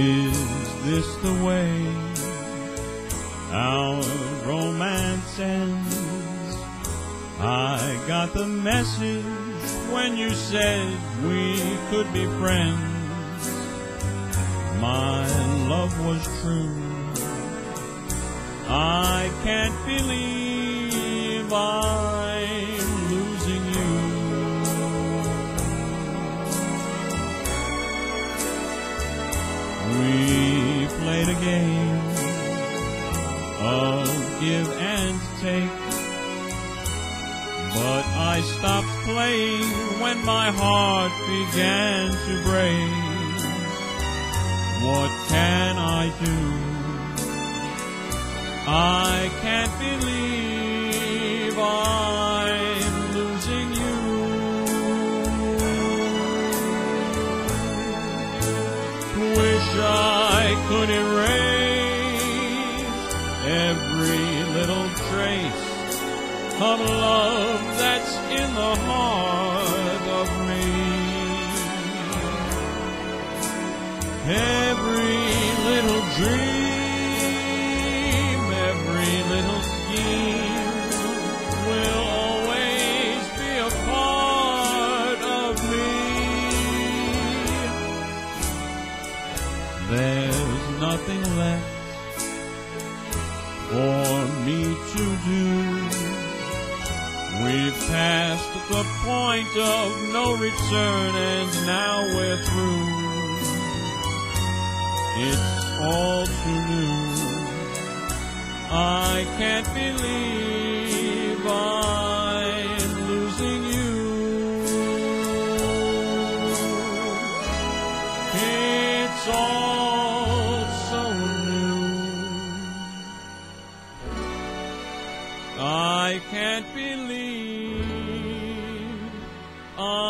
Is this the way our romance ends? I got the message when you said we could be friends. My love was true. I can't believe I'm We played a game of give and take. But I stopped playing when my heart began to break. What can I do? I can't believe I could erase every little trace of love that's in the heart of me. Every little dream, nothing left for me to do. We've passed the point of no return and now we're through. It's all too new. I can't believe I can't believe I